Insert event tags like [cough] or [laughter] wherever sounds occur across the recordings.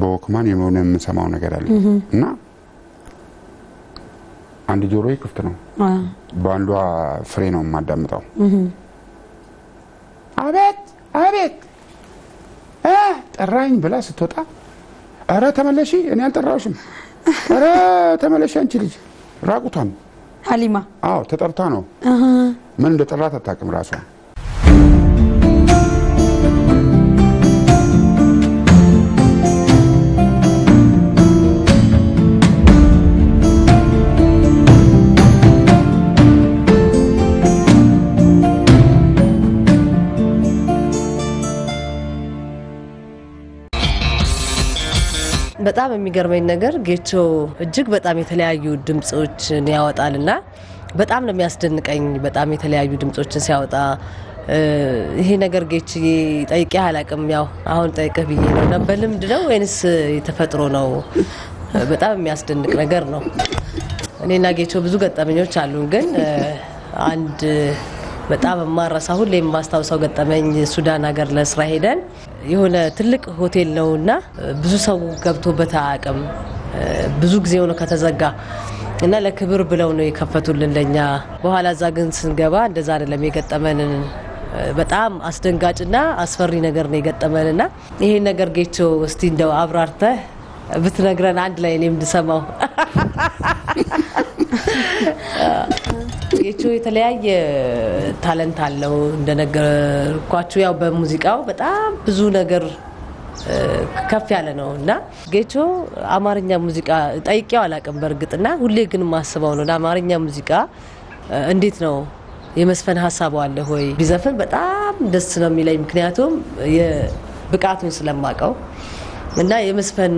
በወክማን የሆነ የምሰማው ነገር አለ። እና አንድ ጆሮዬ ክፍት ነው፣ በአንዷ ፍሬ ነው የማዳምጠው። አቤት! አቤት! ጠራኝ ብላ ስትወጣ ኧረ ተመለሺ፣ እኔ አልጠራሁሽም፣ ኧረ ተመለሺ አንቺ ልጅ ራቁቷን። ሀሊማ። አዎ ተጠርታ ነው። ምን እንደጠራት አታውቅም ራሷ። በጣም የሚገርመኝ ነገር ጌቾ እጅግ በጣም የተለያዩ ድምፆችን ያወጣልና በጣም ነው የሚያስደንቀኝ። በጣም የተለያዩ ድምፆችን ሲያወጣ ይሄ ነገር ጌችዬ ጠይቄ አላቅም። ያው አሁን ጠይቅህ ብዬ ነው በልምድ ነው ወይንስ የተፈጥሮ ነው? በጣም የሚያስደንቅ ነገር ነው። እኔና ጌቾ ብዙ ገጠመኞች አሉን፣ ግን አንድ በጣም የማረሳ ሁሌ የማስታውሰው ገጠመኝ ሱዳን ሀገር ለስራ ሄደን የሆነ ትልቅ ሆቴል ነውና ብዙ ሰው ገብቶበት አያውቅም። ብዙ ጊዜ ሆኖ ከተዘጋ እና ለክብር ብለው ነው የከፈቱልን ለኛ። በኋላ እዛ ግን ስንገባ እንደዛ አይደለም የገጠመንን በጣም አስደንጋጭና አስፈሪ ነገር ነው የገጠመንና ይሄን ነገር ጌቾ እስቲ እንደው አብራርተህ ብትነግረን አንድ ላይ እኔም እንድሰማው። [laughs] ጌቾ የተለያየ ታለንት አለው። እንደነገርኳችሁ፣ ያው በሙዚቃው በጣም ብዙ ነገር ከፍ ያለ ነው እና ጌቾ አማርኛ ሙዚቃ ጠይቄው አላውቅም በእርግጥና ሁሌ ግን ማስበው ነው ለአማርኛ ሙዚቃ እንዴት ነው የመስፈን ሀሳቡ አለ ሆይ? ቢዘፍን በጣም ደስ ነው የሚለኝ ምክንያቱም የብቃቱን ስለማቀው እና የመስፈን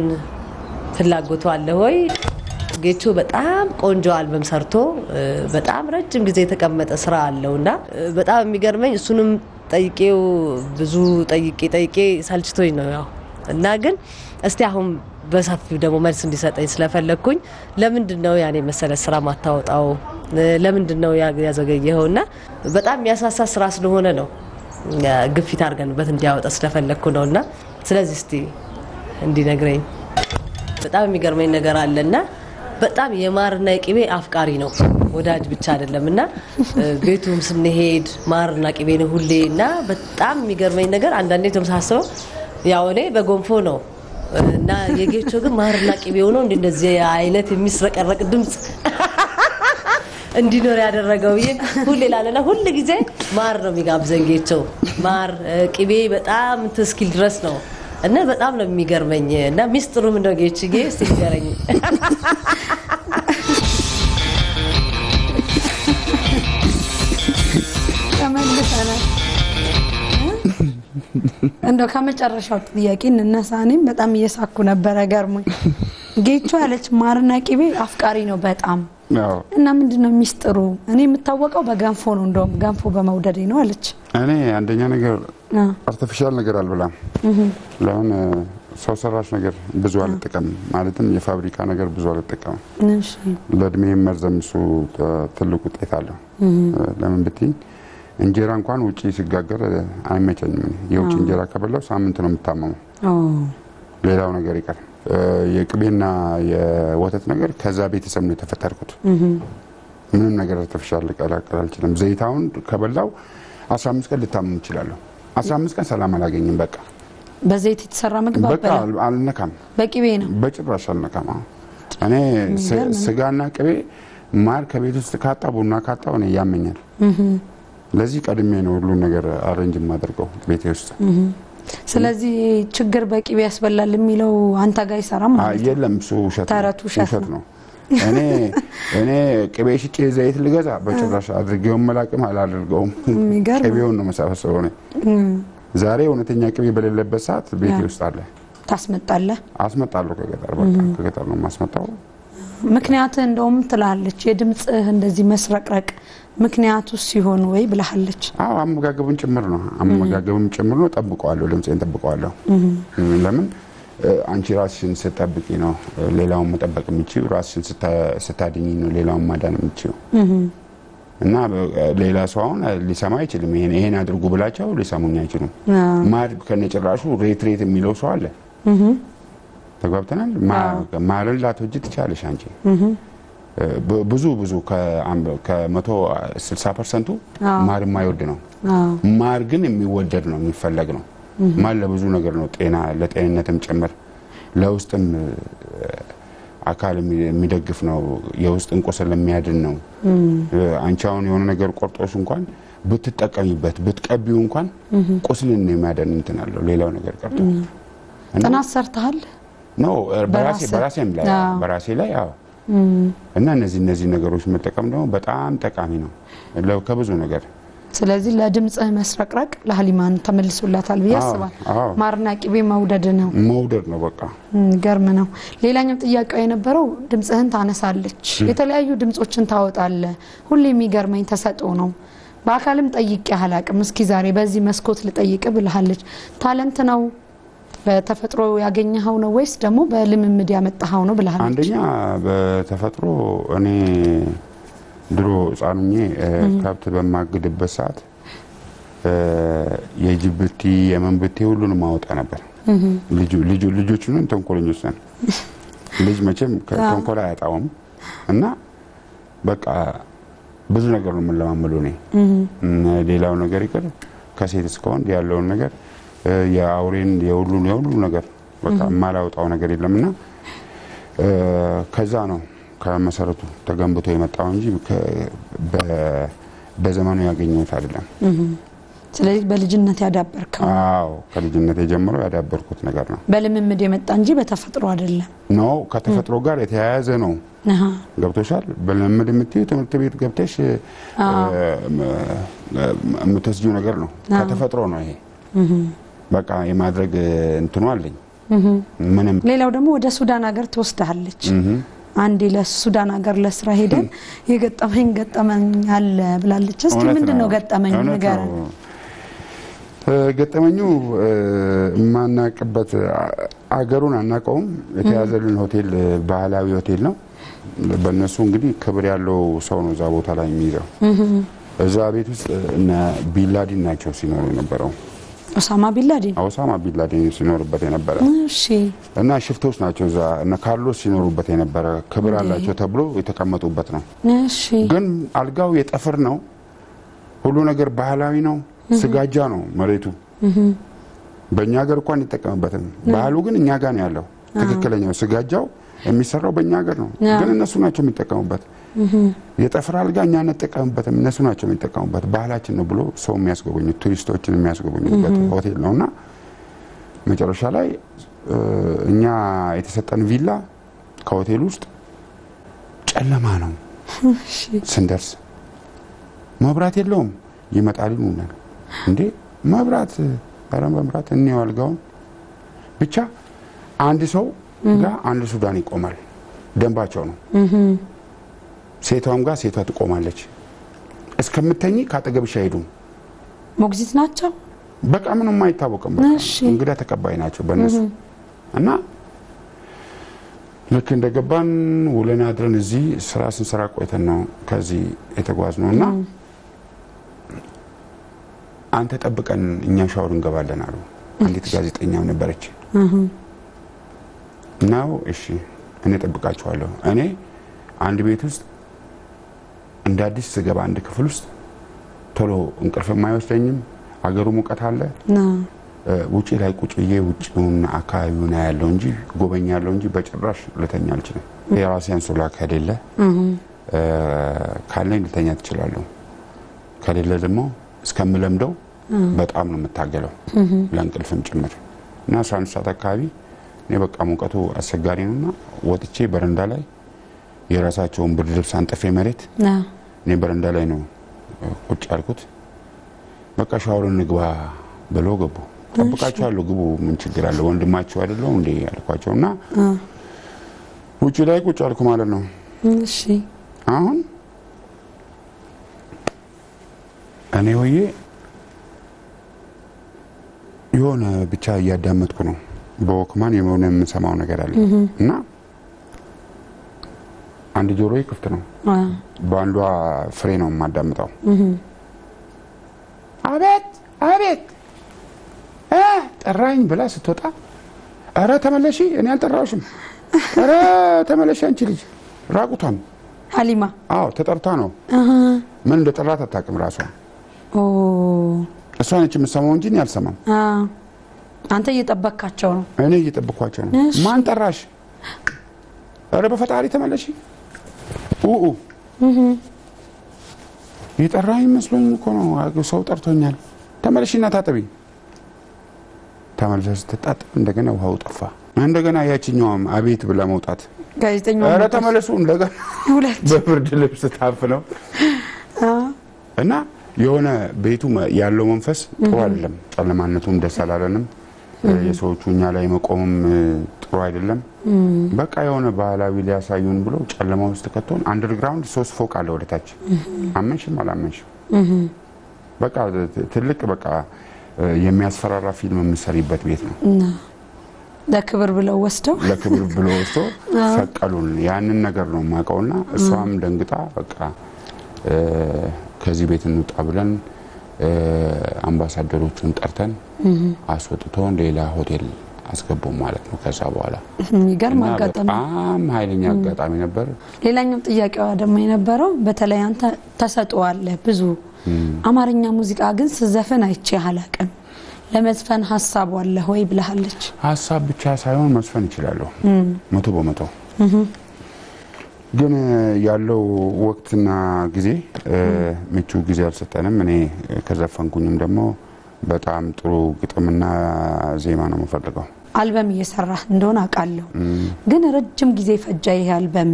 ፍላጎቱ አለ ሆይ ጌቾ በጣም ቆንጆ አልበም ሰርቶ በጣም ረጅም ጊዜ የተቀመጠ ስራ አለው እና በጣም የሚገርመኝ እሱንም ጠይቄው ብዙ ጠይቄ ጠይቄ ሰልችቶኝ ነው ያው እና ግን እስቲ አሁን በሰፊው ደግሞ መልስ እንዲሰጠኝ ስለፈለግኩኝ ለምንድን ነው ያኔ መሰለ ስራ ማታወጣው? ለምንድን ነው ያዘገየኸው? እና በጣም የሚያሳሳ ስራ ስለሆነ ነው ግፊት አድርገንበት እንዲያወጣ ስለፈለግኩ ነው እና ስለዚህ እስቲ እንዲነግረኝ በጣም የሚገርመኝ ነገር አለና በጣም የማርና የቅቤ አፍቃሪ ነው። ወዳጅ ብቻ አይደለም እና ቤቱም ስንሄድ ማርና ቅቤ ነው ሁሌ እና በጣም የሚገርመኝ ነገር አንዳንዴ ተመሳስበው ያው እኔ በጎንፎ ነው እና የጌቾ ግን ማርና ቅቤ ሆኖ እንደዚህ አይነት የሚስረቀረቅ ድምፅ [laughs] እንዲኖር ያደረገው ብዬ ሁሌ ላለና ሁል ጊዜ ማር ነው የሚጋብዘኝ ጌቾ ማር ቅቤ በጣም እንትን እስኪል ድረስ ነው እና በጣም ነው የሚገርመኝ እና ሚስጥሩ ምንድነው ንገረኝ። ተመልሰናል። እንደው ከመጨረሻው ጥያቄ እንነሳ። እኔም በጣም እየሳኩ ነበረ ገርሞኝ። ጌቾ ያለች ማርና ቅቤ አፍቃሪ ነው በጣም አዎ። እና ምንድን ነው ሚስጥሩ? እኔ የምታወቀው በገንፎ ነው፣ እንደውም ገንፎ በመውደዴ ነው አለች። እኔ አንደኛ ነገር artificial ነገር አልበላም። ለምን ሰው ሰራሽ ነገር ብዙ አልጠቀምም። ማለትም የፋብሪካ ነገር ብዙ አልጠቀምም። ለእድሜ መርዘም እሱ ትልቅ ውጤት አለው። ለምን ብትይ እንጀራ እንኳን ውጪ ሲጋገር አይመቸኝም። የውጭ እንጀራ ከበላው ሳምንት ነው የምታመመው። ሌላው ነገር ይቀር። የቅቤና የወተት ነገር ከዛ ቤተሰብ ነው የተፈጠርኩት። ምንም ነገር artificial ልቀላቀል አልችልም። ዘይታሙን ከበላው 15 ቀን ልታመም እችላለሁ። 15 ቀን ሰላም አላገኝም። በቃ በዘይት የተሰራ ምግብ በቃ አልነካም፣ በቅቤ ነው። በጭራሽ አልነካም። እኔ ስጋና ቅቤ ማር ከቤት ውስጥ ካጣ ቡና ካጣው እኔ ያመኛል። ለዚህ ቀድሜ ነው ሁሉን ነገር arrange የማደርገው ቤቴ ውስጥ። ስለዚህ ችግር በቅቤ ያስበላል የሚለው አንተ ጋር አይሰራም አ- ማለት ነው። የለም እሱ ውሸት ነው። ነው። እኔ እኔ ቅቤ ሽጬ ዘይት ልገዛ በጭራሽ አድርጌውን መላቅም አላደርገውም። ቅቤውን ነው መሰበሰበው። እኔ ዛሬ እውነተኛ ቅቤ በሌለበት ሰዓት ቤቴ ውስጥ አለ። ታስመጣለህ። አስመጣለሁ ከገጠር በቃ ከገጠር ነው የማስመጣው። ምክንያትህ እንደውም ትላለች የድምፅህ እንደዚህ መስረቅረቅ ምክንያቱ ሲሆን ወይ ብለሃለች። አዎ አመጋገብን ጭምር ነው አመጋገብን ጭምር ነው። ጠብቀዋለሁ፣ ድምፄን ጠብቀዋለሁ። ለምን አንቺ ራስሽን ስጠብቂ ነው ሌላውን መጠበቅ የምችው። ራስሽን ስታ- ስታድኝ ነው ሌላውን ማዳን የምችው። እና ሌላ ሰው አሁን ሊሰማ አይችልም። ይሄን ይሄን አድርጉ ብላቸው ሊሰሙኝ አይችሉም። ማር ከነጭራሹ ሬት ሬት የሚለው ሰው አለ። ተግባብተናል። ማርን ላትወጂ ትችላለሽ አንቺ ብዙ ብዙ ከመቶ ስልሳ ፐርሰንቱ ማር የማይወድ ነው። ማር ግን የሚወደድ ነው፣ የሚፈለግ ነው። ማር ለብዙ ነገር ነው፣ ጤና ለጤንነትም ጭምር ለውስጥም አካል የሚ- የሚደግፍ ነው። የውስጥን ቁስል የሚያድን ነው። አንቺ አሁን የሆነ ነገር ቆርጦሽ እንኳን ብትጠቀሚበት ብትቀቢው እንኳን ቁስልን የሚያደን እንትን አለው። ሌላው ነገር ቀርቶ ጥናት ሰርተሃል? ኖ? በራሴም ላይ በራሴ ላይ አዎ። እና እነዚህ እነዚህ ነገሮች መጠቀም ደግሞ በጣም ጠቃሚ ነው ከብዙ ነገር ስለዚህ ለድምፅህ መስረቅረቅ ለሀሊማን ተመልሶላታል ብዬ አዎ። ማርና ቅቤ መውደድ ነው። መውደድ ነው በቃ። ገርም ነው። ሌላኛው ጥያቄው የነበረው ድምፅህን ታነሳለች፣ የተለያዩ ድምፆችን ታወጣለ። ሁሌ የሚገርመኝ ተሰጥኦ ነው። በአካልም ጠይቄ አላቅም። እስኪ ዛሬ በዚህ መስኮት ልጠይቅ ብልሃለች። ታለንት ነው በተፈጥሮ ያገኘኸው ነው ወይስ ደግሞ በልምምድ ያመጣኸው ነው ብልሃለች። አንደኛ በተፈጥሮ እኔ ድሮ ሕፃኑኜ ከብት በማግድበት ሰዓት የጅብቲ የመንብቴ ሁሉንም ማወጣ ነበር። ልጆቹንም ተንኮለኞች ነን። ልጅ መቼም ተንኮል አያጣውም። እና በቃ ብዙ ነገር ነው የምንለማመሉ እኔ። ሌላው ነገር ይቅር ከሴት እስከ ወንድ ያለውን ነገር የአውሬን የሁሉን የሁሉ ነገር በቃ የማላወጣው ነገር የለምና እ፣ ከዛ ነው ከመሰረቱ ተገንብቶ የመጣው እንጂ በዘመኑ ያገኘሁት አይደለም። ስለዚህ በልጅነት ያዳበርከው አዎ ከልጅነት የጀምሮ ያዳበርኩት ነገር ነው በልምምድ የመጣ እንጂ በተፈጥሮ አይደለም። ኖ ከተፈጥሮ ጋር የተያያዘ ነው። ገብቶሻል። በልምድ የምትይው ትምህርት ቤት ገብተሽ የምትወስጂው ነገር ነው። ከተፈጥሮ ነው ይሄ። በቃ የማድረግ እንትኑ አለኝ። ምንም ሌላው ደግሞ ወደ ሱዳን ሀገር ትወስድሃለች። አንዴ ለሱዳን ሀገር ለስራ ሄደን የገጠመኝ ገጠመኝ አለ ብላለች። እስኪ ምንድን ነው ገጠመኝ ንገረን። ገጠመኙ የማናቅበት አገሩን አናውቀውም። የተያዘልን ሆቴል ባህላዊ ሆቴል ነው። በእነሱ እንግዲህ ክብር ያለው ሰው ነው እዛ ቦታ ላይ የሚይዘው። እዛ ቤት ውስጥ እነ ቢንላዲን ናቸው ሲኖሩ የነበረው። ኦሳማ ቢንላዴን። ኦሳማ ቢንላዲን ሲኖርበት የነበረ እሺ እና ሽፍቶች ናቸው እዛ እነ ካርሎስ ሲኖሩበት የነበረ ክብር አላቸው ተብሎ የተቀመጡበት ነው። እሺ ግን አልጋው የጠፍር ነው። ሁሉ ነገር ባህላዊ ነው። ስጋጃ ነው መሬቱ። በእኛ ሀገር እንኳን እንጠቀምበትም። ባህሉ ግን እኛ ጋር ነው ያለው። ትክክለኛው ስጋጃው የሚሰራው በእኛ ሀገር ነው፣ ግን እነሱ ናቸው የሚጠቀሙበት። የጠፍር አልጋ እኛ አንጠቀምበትም፣ እነሱ ናቸው የሚጠቀሙበት። ባህላችን ነው ብሎ ሰው የሚያስጎበኙት ቱሪስቶችን የሚያስጎበኙበት ሆቴል ነው እና መጨረሻ ላይ እኛ የተሰጠን ቪላ ከሆቴል ውስጥ ጨለማ ነው። ስንደርስ መብራት የለውም። ይመጣል ይሉናል። እንዴ መብራት ኧረ መብራት እኔው አልጋውን ብቻ አንድ ሰው ጋር አንድ ሱዳን ይቆማል። ደንባቸው ነው። ሴቷም ጋር ሴቷ ትቆማለች። እስከምተኝ ከአጠገብሽ አይሄዱም። ሞግዚት ናቸው። በቃ ምንም አይታወቅም። እንግዳ ተቀባይ ናቸው በእነሱ እና ልክ እንደገባን ውለን አድረን እዚህ ስራ ስንሰራ ቆይተን ነው ከዚህ የተጓዝ ነው እና አንተ ጠብቀን እኛ ሻወር እንገባለን አሉ። አንዲት ጋዜጠኛም ነበረች ነው እሺ እኔ ጠብቃችኋለሁ። እኔ አንድ ቤት ውስጥ እንደ አዲስ ስገባ አንድ ክፍል ውስጥ ቶሎ እንቅልፍ የማይወስደኝም አገሩ ሙቀት አለ። ውጪ ላይ ቁጭ ብዬ ውጭውን አካባቢውን ያለው እንጂ ጎበኛለሁ እንጂ በጭራሽ ልተኛ አልችልም። የራሴ አንሶላ ከሌለ ካለኝ ልተኛ ትችላለሁ። ከሌለ ደግሞ እስከምለምደው በጣም ነው የምታገለው። ለእንቅልፍም ጭምር። እና አስራ አንድ ሰዓት አካባቢ እኔ በቃ ሙቀቱ አስቸጋሪ ነውና ወጥቼ በረንዳ ላይ የራሳቸውን ብርድ ልብስ አንጥፌ መሬት እኔ በረንዳ ላይ ነው ቁጭ ያልኩት። በቃ ሻወር እንግባ ብለው ገቡ። ጠብቃችኋለሁ ግቡ፣ ምን ችግር አለ ወንድማችሁ አይደለው እንዴ ያልኳቸው እና ውጭ ላይ ቁጭ አልኩ ማለት ነው። እሺ አሁን እኔ ሆዬ የሆነ ብቻ እያዳመጥኩ ነው። በወክማን የሆነ የምንሰማው ነገር አለ እና አንድ ጆሮዬ ክፍት ነው። በአንዷ ፍሬ ነው የማዳምጠው። አቤት አቤት እ ጠራኝ ብላ ስትወጣ ኧረ ተመለሺ፣ እኔ አልጠራሁሽም። ኧረ ተመለሺ፣ አንቺ ልጅ ራቁቷን። ሀሊማ አዎ ተጠርታ ነው። ምን እንደጠራት አታውቅም ራሷ። እሷ ነች የምትሰማው እንጂ እኔ አልሰማም። አንተ እየጠበካቸው ነው። እኔ እየጠበኳቸው ነው። ማን ጠራሽ? ኧረ በፈጣሪ ተመለሺ። ኡኡ የጠራኝ መስሎኝ እኮ ነው። ሰው ጠርቶኛል። ተመለሺና ታጠቢ። ተመልሰ ስትታጠብ እንደገና ውሃው ጠፋ። እንደገና ያችኛዋም አቤት ብላ መውጣት። ጋዜጠኛው ኧረ ተመለሱ እንደገና በብርድ ልብስ ታፍ ነው እና የሆነ ቤቱ ያለው መንፈስ ጥሩ አይደለም። ጨለማነቱም ደስ አላለንም። የሰዎቹ እኛ ላይ መቆምም ጥሩ አይደለም። በቃ የሆነ ባህላዊ ሊያሳዩን ብሎ ጨለማ ውስጥ ከቶን አንደርግራውንድ ሶስት ፎቅ አለ ወደታች። አመንሽም አላመንሽም በቃ ትልቅ በቃ የሚያስፈራራ ፊልም የምሰሪበት ቤት ነው። ለክብር ብለው ወስደው ለክብር ብሎ ወስዶ ሰቀሉን። ያንን ነገር ነው የማውቀውና እሷም ደንግጣ በቃ ከዚህ ቤት እንውጣ ብለን አምባሳደሮቹን ጠርተን አስወጥቶን ሌላ ሆቴል አስገቡም ማለት ነው። ከዛ በኋላ የሚገርም አጋጣሚ በጣም ኃይለኛ አጋጣሚ ነበር። ሌላኛው ጥያቄዋ ደግሞ የነበረው በተለይ አንተ ተሰጥኦአለህ ብዙ አማርኛ ሙዚቃ ግን ስዘፍን አይቼ አላቅም ለመዝፈን ሀሳቡ አለ ወይ ብለሃለች። ሀሳብ ብቻ ሳይሆን መስፈን ይችላለሁ መቶ በመቶ ግን ያለው ወቅትና ጊዜ እ፣ ምቹ ጊዜ አልሰጠንም። እኔ ከዘፈንኩኝም ደግሞ በጣም ጥሩ ግጥምና ዜማ ነው የምፈልገው። አልበም እየሰራህ እንደሆነ አውቃለሁ፣ ግን ረጅም ጊዜ ፈጃ ይሄ አልበም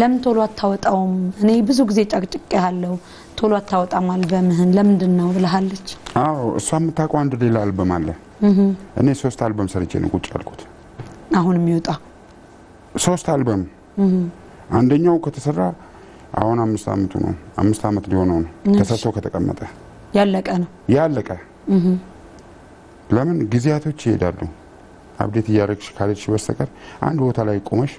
ለምን ቶሎ አታወጣውም? እኔ ብዙ ጊዜ ጨቅጭቄ ያለው ቶሎ አታወጣም አልበምህን ለምንድን ነው ብለሃለች። አዎ እሷ የምታውቀው አንድ ሌላ አልበም አለ። እኔ ሶስት አልበም ሰርቼ ነው ቁጭ ያልኩት። አሁን የሚወጣ ሶስት አልበም አንደኛው ከተሰራ አሁን አምስት አመቱ ነው። አምስት አመት ሊሆነው ነው ተሰርቶ ከተቀመጠ ያለቀ ነው። ያለቀ። ለምን ጊዜያቶች ይሄዳሉ። አብዴት እያደረግሽ ካልሄድሽ በስተቀር አንድ ቦታ ላይ ቆመሽ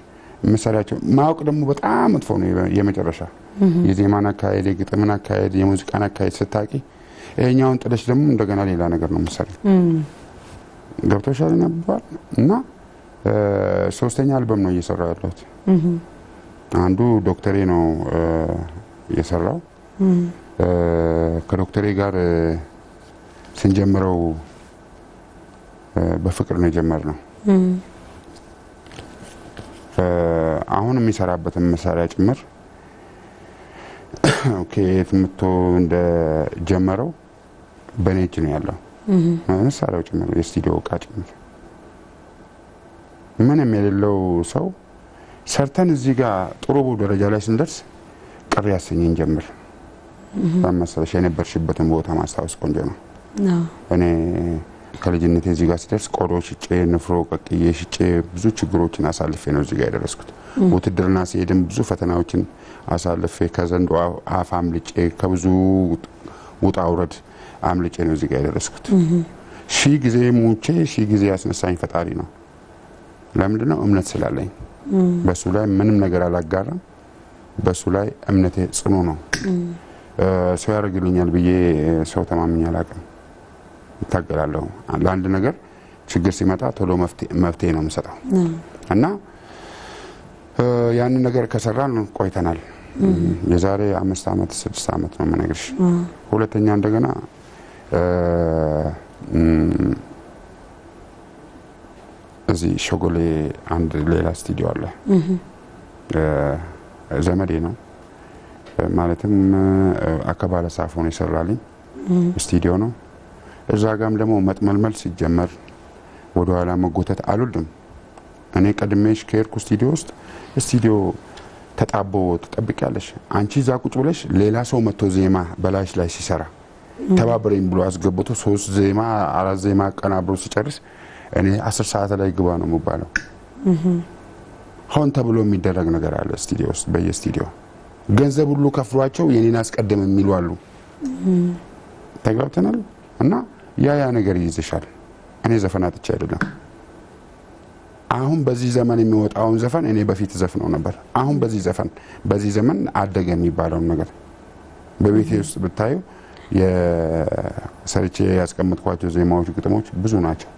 መሰሪያቸው ማወቅ ደግሞ በጣም መጥፎ ነው። የመጨረሻ የዜማን አካሄድ፣ የግጥምን አካሄድ፣ የሙዚቃን አካሄድ ስታቂ ይሄኛውን ጥለሽ ደግሞ እንደገና ሌላ ነገር ነው መሰሪ ገብቶሻል ነበር እና ሶስተኛ አልበም ነው እየሰራው ያለሁት። አንዱ ዶክተሬ ነው የሰራው ከዶክተሬ ጋር ስንጀምረው በፍቅር ነው የጀመርነው። አሁን የሚሰራበትን መሳሪያ ጭምር [coughs] ከየት መጥቶ እንደጀመረው በእኔ እጅ ነው ያለው። መሳሪያው ጭምር የስቱዲዮ እቃ ጭምር። ምንም የሌለው ሰው ሰርተን እዚህ ጋር ጥሩ ደረጃ ላይ ስንደርስ ቅር ያሰኘን ጀምር መሰለሽ የነበርሽበትን ቦታ ማስታወስ ቆንጆ ነው። እኔ ከልጅነቴ እዚህ ጋር ስደርስ ቆሎ ሽጬ ንፍሮ ቀቅዬ ሽጬ ብዙ ችግሮችን አሳልፌ ነው እዚህ ጋር የደረስኩት። ውትድርና ሲሄድም ብዙ ፈተናዎችን አሳልፌ ከዘንዶ አፍ አምልጬ ከብዙ ውጣ ውረድ አምልጬ ነው እዚህ ጋር የደረስኩት። ሺህ ጊዜ ሙቼ ሺህ ጊዜ ያስነሳኝ ፈጣሪ ነው። ለምንድን ነው? እምነት ስላለኝ በሱ ላይ ምንም ነገር አላጋራም። በሱ ላይ እምነቴ ጽኑ ነው። ሰው ያደርግልኛል ብዬ ሰው ተማምኜ አላውቅም። ይታገላለሁ። ለአንድ ነገር ችግር ሲመጣ ቶሎ መፍትሄ- ነው የምሰጠው እና ያንን ነገር ከሰራን ቆይተናል። የዛሬ አምስት ዓመት ስድስት ዓመት ነው የምነግርሽ። ሁለተኛ እንደገና እዚህ ሸጎሌ አንድ ሌላ ስቱዲዮ አለ። ዘመዴ ነው ማለትም አከባለ ሳፎን የሰራልኝ ስቱዲዮ ነው። እዛ ጋም ደግሞ መጥመልመል ሲጀመር ወደኋላ መጎተት አልወድም። እኔ ቀድሜሽ ከሄድኩ ስቱዲዮ ውስጥ ስቱዲዮ ተጣቦ ትጠብቂያለሽ። አንቺ እዛ ቁጭ ብለሽ ሌላ ሰው መጥቶ ዜማ በላይሽ ላይ ሲሰራ ተባበረኝ ብሎ አስገብቶ ሶስት ዜማ አራት ዜማ አቀናብሮ ሲጨርስ እኔ አስር ሰዓት ላይ ግባ ነው የሚባለው። ሆን ተብሎ የሚደረግ ነገር አለ ስቱዲዮ ውስጥ በየስቱዲዮ ገንዘብ ሁሉ ከፍሏቸው የኔን አስቀድም የሚሉ አሉ። ተግባብተናል። እና ያ ያ ነገር ይይዝሻል። እኔ ዘፈን አጥቼ አይደለም። አሁን በዚህ ዘመን የሚወጣውን ዘፈን እኔ በፊት ዘፍነው ነበር። አሁን በዚህ ዘፈን በዚህ ዘመን አደገ የሚባለውን ነገር በቤቴ ውስጥ ብታዩ የሰርቼ ያስቀመጥኳቸው ዜማዎች፣ ግጥሞች ብዙ ናቸው።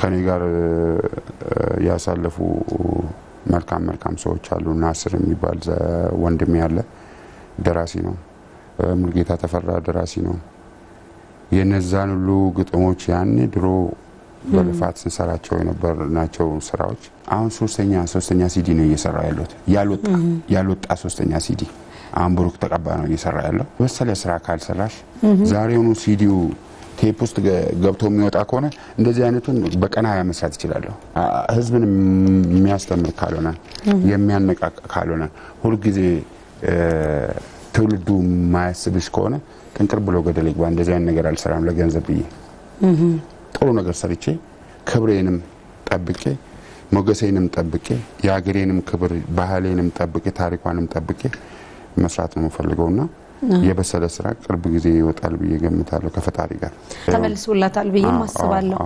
ከኔ ጋር ያሳለፉ መልካም መልካም ሰዎች አሉ። ናስር የሚባል ወንድሜ ያለ ደራሲ ነው። ሙልጌታ ተፈራ ደራሲ ነው። የነዛን ሁሉ ግጥሞች ያኔ ድሮ በልፋት ስንሰራቸው የነበር ናቸው ስራዎች አሁን ሶስተኛ ሶስተኛ ሲዲ ነው እየሰራ ያለሁት ያልወጣ ሶስተኛ ሲዲ አሁን ብሩክ ተቀባ ነው እየሰራ ያለው። የበሰለ ስራ ካልሰራሽ ዛሬውኑ ሲዲው ቴፕ ውስጥ ገብቶ የሚወጣ ከሆነ እንደዚህ አይነቱን በቀን ሀያ መስራት ይችላለሁ። ህዝብን የሚያስተምር ካልሆነ የሚያነቃቅ ካልሆነ ሁልጊዜ ትውልዱ የማያስብሽ ከሆነ ጥንቅር ብሎ ገደል ይግባ። እንደዚህ አይነት ነገር አልሰራም ለገንዘብ ብዬ ጥሩ ነገር ሰርቼ ክብሬንም ጠብቄ ሞገሴንም ጠብቄ የሀገሬንም ክብር ባህሌንም ጠብቄ ታሪኳንም ጠብቄ መስራት ነው የምፈልገውና የበሰለ ስራ ቅርብ ጊዜ ይወጣል ብዬ ገምታለሁ። ከፈጣሪ ጋር ተመልሶላታል ብዬም አስባለሁ።